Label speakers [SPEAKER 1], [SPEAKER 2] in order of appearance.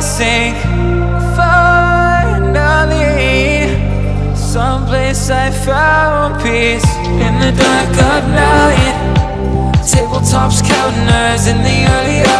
[SPEAKER 1] think finally Someplace I found peace. In the dark of night Tabletops counting hours in the early hours